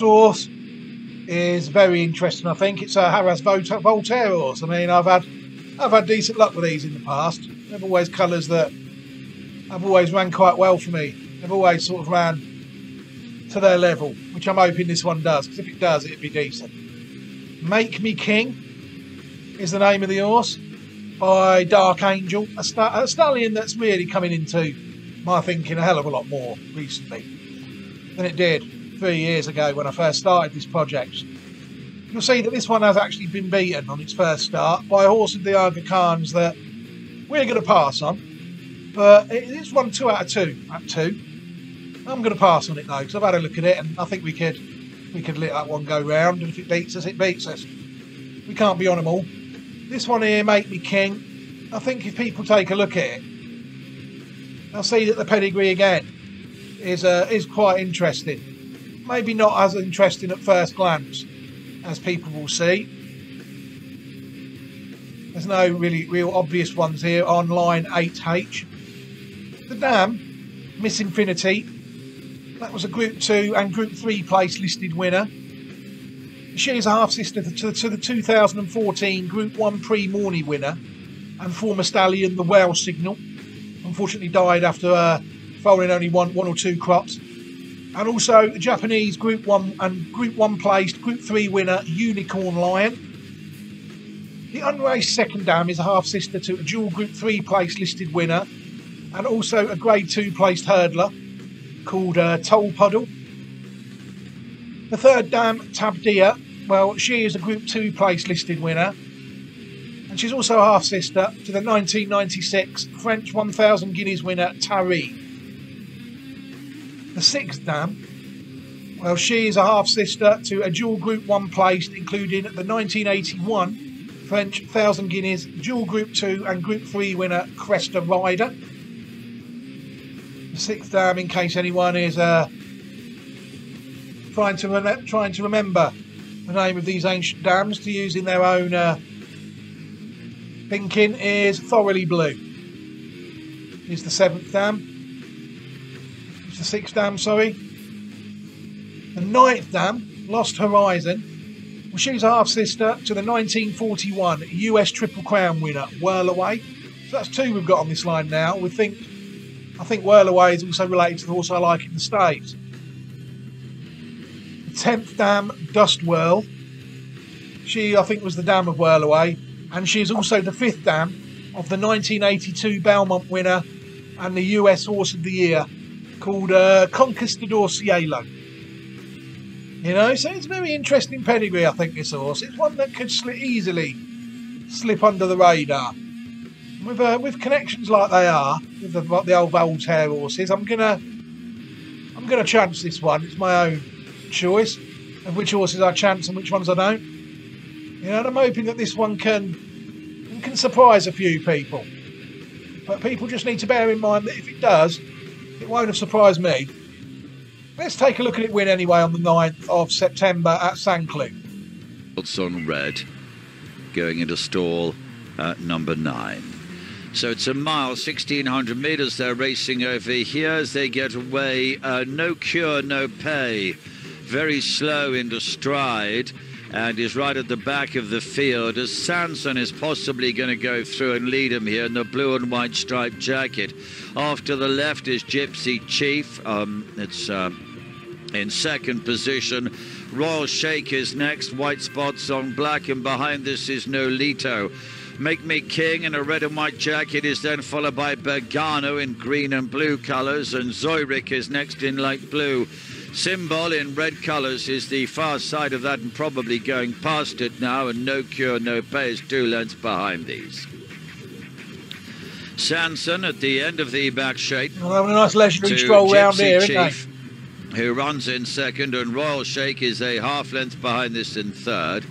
horse is very interesting. I think it's a Harras Voltaire horse. I mean, I've had I've had decent luck with these in the past. They've always colours that have always ran quite well for me. They've always sort of ran to their level, which I'm hoping this one does. Because if it does, it'd be decent. Make Me King is the name of the horse by Dark Angel, a, a stallion that's really coming into my thinking a hell of a lot more recently than it did three years ago when I first started this project. You'll see that this one has actually been beaten on its first start by a horse of the Aga Khans that we're going to pass on, but it's won two out of two at two. I'm going to pass on it though because I've had a look at it and I think we could we could let that one go round and if it beats us, it beats us. We can't be on them all. This one here, Make Me King, I think if people take a look at it, they'll see that the pedigree again is uh, is quite interesting. Maybe not as interesting at first glance as people will see. There's no really real obvious ones here on line 8H. The Dam, Miss Infinity, that was a Group 2 and Group 3 place listed winner. She is a half sister to, the 2014 Group 1 Prix Morny winner and former stallion, the Wow Signal. Unfortunately, died after uh, foaling only one, one or two crops and also the Japanese Group 1 and Group 1 placed Group 3 winner Unicorn Lion. The unraced second dam is a half sister to a dual Group 3 place listed winner and also a Grade 2 placed hurdler called uh, Toll Puddle. The third dam, Tabdia, well, she is a Group 2 place listed winner and she's also a half sister to the 1996 French 1000 Guineas winner Tarib. The sixth dam, well, she is a half sister to a dual Group 1 placed, including the 1981 French 1000 Guineas dual Group 2 and Group 3 winner Cresta Rider. The sixth dam, in case anyone is uh, trying to trying to remember the name of these ancient dams to use in their own uh, thinking, is Thoroughly Blue. Is the seventh dam the sixth dam, sorry. The ninth dam, Lost Horizon. Well, she's half sister to the 1941 US Triple Crown winner, Whirlaway. So that's two we've got on this line now. We think, I think Whirlaway is also related to the horse I like in the States. The 10th dam, Dust Whirl. She, I think, was the dam of Whirlaway. And she is also the fifth dam of the 1982 Belmont winner and the US Horse of the Year, called uh, Conquistador Cielo. You know, so it's a very interesting pedigree, I think, this horse. It's one that could sli- easily slip under the radar. With, uh, with connections like they are, with the, the old Voltaire horses, I'm gonna I'm gonna chance this one. It's my own choice of which horses I chance and which ones I don't. You know, and I'm hoping that this one can can surprise a few people. But people just need to bear in mind that if it does, it won't have surprised me. Let's take a look at it win anyway on the 9th of September at Saint-Cloud. It's on red, going into stall at number 9. So it's a mile, 1600 metres they're racing over here as they get away. Uh, no cure, no pay. Very slow into stride and he's right at the back of the field as Sanson is possibly going to go through and lead him here in the blue and white striped jacket. To the left is Gypsy Chief. Um, it's uh, in second position. Royal Shake is next. White spots on black, and behind this is Nolito. Make Me King in a red and white jacket is then followed by Bergano in green and blue colours, and Zoirik is next in light blue. Symbol in red colours is the far side of that and probably going past it now, and no cure, no pay is two lengths behind these. Sanson at the end of the back shape. Well, having a nice leisurely stroll round here, Chief, who runs in second, and Royal Shake is a half length behind this in third.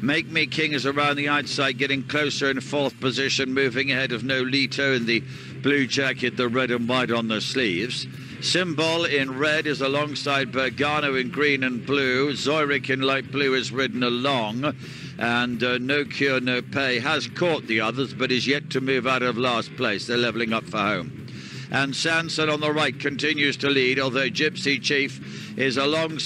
Make Me King is around the outside, getting closer in fourth position, moving ahead of Nolito in the blue jacket, the red and white on the sleeves. Symbol in red is alongside Bergano in green and blue. Zoirik in light blue is ridden along. And uh, No Cure, No Pay has caught the others, but is yet to move out of last place. They're levelling up for home. And Sanson on the right continues to lead, although Gypsy Chief is along,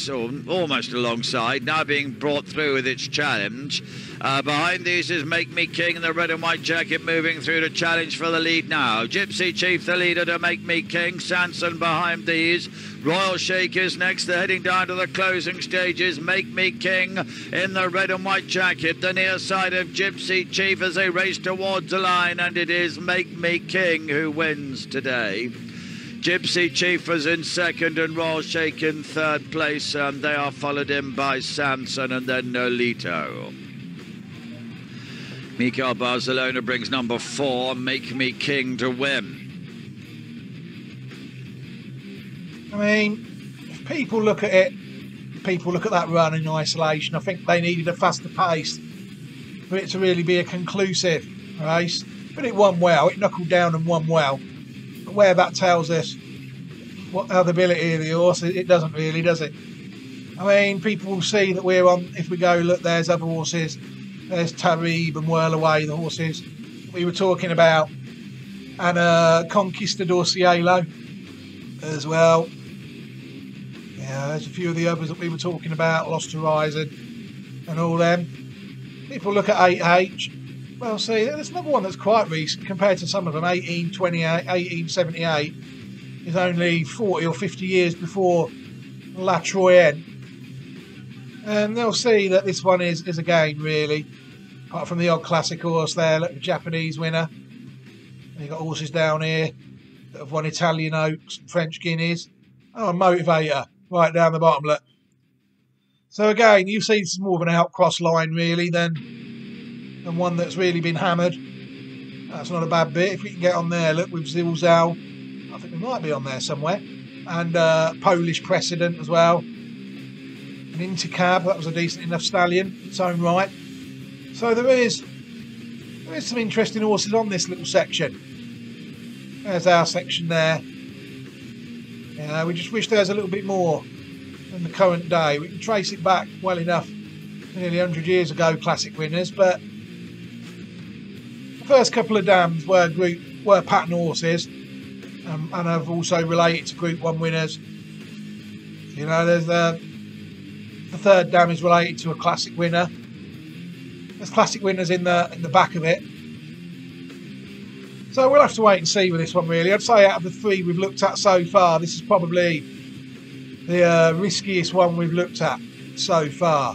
almost alongside, now being brought through with its challenge. Uh, behind these is Make Me King, in the red and white jacket moving through to challenge for the lead now. Gypsy Chief, the leader to Make Me King. Sanson behind these. Royal Shakers next. They're heading down to the closing stages. Make Me King in the red and white jacket. The near side of Gypsy Chief as they race towards the line. And it is Make Me King who wins today. Gypsy Chief was in second and Royal Shake in third place. And they are followed in by Sanson and then Nolito. Mickael Barzalona brings number four, Make Me King, to win. I mean, if people look at it, people look at that run in isolation, I think they needed a faster pace for it to really be a conclusive race. But it won well, it knuckled down and won well. But where that tells us what the ability of the horse, it doesn't really, does it? I mean, people will see that we're on, if we go, look, there's other horses there's Tarib and Whirlaway, the horses we were talking about. And uh, Conquistador Cielo as well. Yeah, there's a few of the others that we were talking about, Lost Horizon and all them. People look at 8H. Well, see, there's another one that's quite recent compared to some of them. 1828, 1878 is only 40 or 50 years before La Troienne. And they'll see that this one is, is a game, really. Apart from the odd classic horse there, look, the Japanese winner. And you've got horses down here that have won Italian Oaks, French Guineas. Oh, a motivator right down the bottom, look. So again, you see this is more of an outcross line really than, than one that's really been hammered. That's not a bad bit. If we can get on there, look, with Zilzal, I think we might be on there somewhere. And uh, Polish Precedent as well. An Intikhab, that was a decent enough stallion, its own right. So there is there is some interesting horses on this little section. There's our section there. Yeah, we just wish there was a little bit more than the current day. We can trace it back well enough, nearly 100 years ago, classic winners, but the first couple of dams were group were pattern horses, um, and have also related to Group One winners. You know, there's the the third dam is related to a classic winner. There's classic winners in the in the back of it. So we'll have to wait and see with this one really. I'd say out of the three we've looked at so far, this is probably the uh, riskiest one we've looked at so far.